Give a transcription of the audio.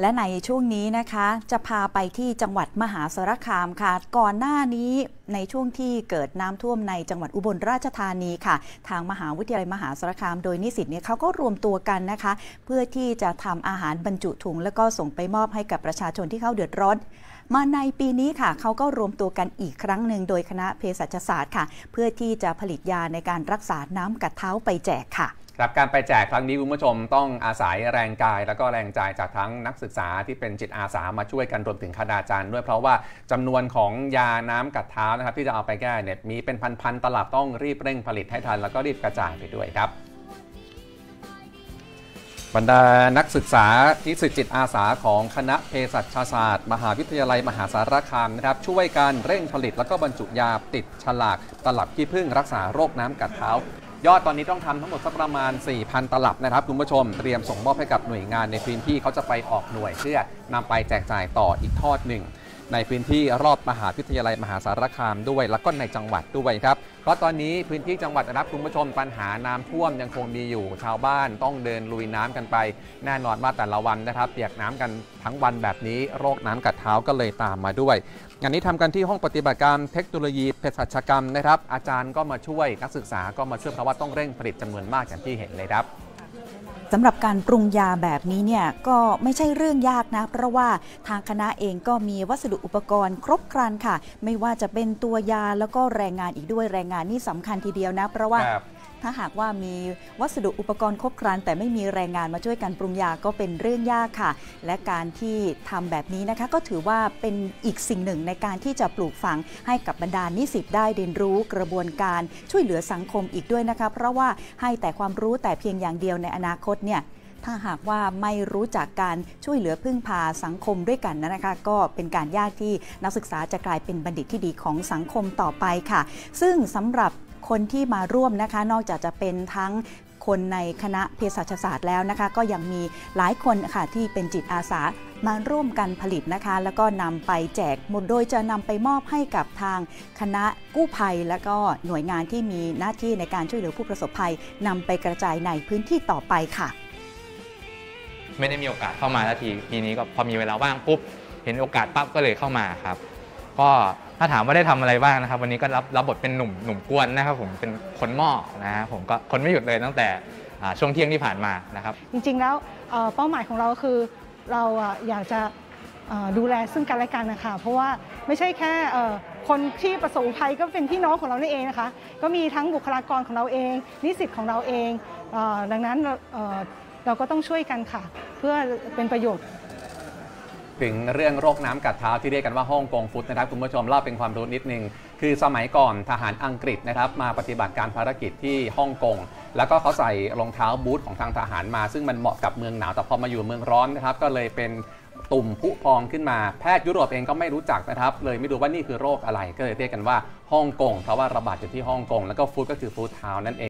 และในช่วงนี้นะคะ จะพาไปที่จังหวัดมหาสารคามค่ะ ก่อนหน้านี้ในช่วงที่เกิดน้ำท่วมในจังหวัดอุบลราชธานีค่ะ ทางมหาวิทยาลัยมหาสารคาม โดยนิสิตเนี่ยเขาก็รวมตัวกันนะคะ เพื่อที่จะทำอาหารบรรจุถุง แล้วก็ส่งไปมอบให้กับประชาชนที่เขาเดือดร้อนมาในปีนี้ค่ะเขาก็รวมตัวกันอีกครั้งหนึ่งโดยคณะเภสัชศาสตร์ค่ะ เพื่อที่จะผลิตยาในการรักษาน้ำกัดเท้าไปแจกค่ะ ครับการไปแจกครั้งนี้คุณผู้ชมต้องอาศัยแรงกาย แล้วก็แรงใจจากทั้งนักศึกษาที่เป็นจิตอาสามาช่วยกันรวมถึงคณาจารย์ด้วยเพราะว่าจำนวนของยาน้ำกัดเท้านะครับ ที่จะเอาไปแก้เนี่ยมีเป็นพันๆตลับต้องรีบเร่งผลิตให้ทัน แล้วก็รีบกระจายไปด้วยครับบรรดานักศึกษานิสิตจิตอาสาของคณะเภสัชศาสตร์ มหาวิทยาลัยมหาสารคามนะครับ ช่วยการเร่งผลิต แล้วก็บรรจุยาติดฉลากตลับขี้ผึ้งรักษาโรคน้ำกัดเท้า ยอดตอนนี้ต้องทำทั้งหมดสักประมาณ 4,000 ตลับนะครับคุณผู้ชมเตรียมส่งมอบให้กับหน่วยงานในพื้นที่เขาจะไปออกหน่วยเพื่อนำไปแจกจ่ายต่ออีกทอดหนึ่ง ในพื้นที่รอบมหาวิทยาลัยมหาสารคามด้วย แล้วก็ในจังหวัดด้วยครับเพราะตอนนี้พื้นที่จังหวัดนะครับคุณผู้ชมปัญหาน้ำท่วมยังคงมีอยู่ ชาวบ้านต้องเดินลุยน้ำกันไป แน่นอนว่าแต่ละวันนะครับ เปียกน้ำกันทั้งวันแบบนี้ โรคน้ำกัดเท้าก็เลยตามมาด้วยงานนี้ทำกันที่ห้องปฏิบัติการเทคโนโลยีเภสัชกรรมนะครับ อาจารย์ก็มาช่วยนักศึกษาก็มาช่วยเพราะว่าต้องเร่งผลิตจำนวนมากอย่างที่เห็นเลยครับ สำหรับการปรุงยาแบบนี้เนี่ยก็ไม่ใช่เรื่องยากนะ เพราะว่าทางคณะเองก็มีวัสดุอุปกรณ์ครบครันค่ะ ไม่ว่าจะเป็นตัวยาแล้วก็แรงงานอีกด้วยแรงงานนี่สำคัญทีเดียวนะ เพราะว่าครับ ถ้าหากว่ามีวัสดุอุปกรณ์ครบครัน แต่ไม่มีแรงงานมาช่วยกันปรุงยาก็เป็นเรื่องยากค่ะ และการที่ทำแบบนี้นะคะ ก็ถือว่าเป็นอีกสิ่งหนึ่งในการที่จะปลูกฝังให้กับบรรดานิสิตได้เรียนรู้กระบวนการช่วยเหลือสังคมอีกด้วยนะคะเพราะว่าให้แต่ความรู้แต่เพียงอย่างเดียวในอนาคตเนี่ยถ้าหากว่าไม่รู้จักการช่วยเหลือพึ่งพาสังคมด้วยกันนะคะ ก็เป็นการยากที่นักศึกษาจะกลายเป็นบัณฑิตที่ดีของสังคมต่อไปค่ะ ซึ่งสำหรับ คนที่มาร่วมนะคะ นอกจากจะเป็นทั้งคนในคณะเภสัชศาสตร์แล้วนะคะ ก็ยังมีหลายคนค่ะที่เป็นจิตอาสามาร่วมกันผลิตนะคะ แล้วก็นำไปแจกหมดโดยจะนำไปมอบให้กับทางคณะกู้ภัย และก็หน่วยงานที่มีหน้าที่ในการช่วยเหลือผู้ประสบภัยนำไปกระจายในพื้นที่ต่อไปค่ะ ไม่ได้มีโอกาสเข้ามาทันทีทีนี้ก็พอมีเวลาว่างปุ๊บเห็นโอกาสปั๊บก็เลยเข้ามาครับ ก็ ถ้าถามว่าได้ทำอะไรบ้างนะครับ วันนี้ก็รับรับบทเป็นหนุ่มหนุ่มกวนนะครับผมเป็นคนหม้อนะฮะผมก็คนไม่หยุดเลยตั้งแต่ช่วงเที่ยงที่ผ่านมานะครับ จริงๆแล้วเป้าหมายของเราคือเราอยากจะดูแลซึ่งกันและกันนะคะเพราะว่าไม่ใช่แค่คนที่ประสบภัยก็เป็นพี่น้องของเรานี่เองนะคะ ก็มีทั้งบุคลากรของเราเอง นิสิตของเราเองดังนั้นเราก็ต้องช่วยกันค่ะ เพื่อเป็นประโยชน์ ถึงเรื่องโรคน้ำกัดเท้าที่เรียกกันว่าฮ่องกงฟุตนะครับคุณผู้ชมเล่าเป็นความรู้นิดนึง คือสมัยก่อนทหารอังกฤษนะครับมาปฏิบัติการภารกิจที่ฮ่องกงแล้วก็เขาใส่รองเท้าบูทของทางทหารมา ซึ่งมันเหมาะกับเมืองหนาวแต่พอมาอยู่เมืองร้อนนะครับก็เลยเป็นตุ่มผุพองขึ้นมาแพทย์ยุโรปเองก็ไม่รู้จักนะครับ เลยไม่รู้ว่านี่คือโรคอะไรก็เลยเรียกกันว่าฮ่องกงเพราะว่าระบาดอยู่ที่ฮ่องกงแล้วก็ฟุตก็คือฟูดเท้านั่นเอง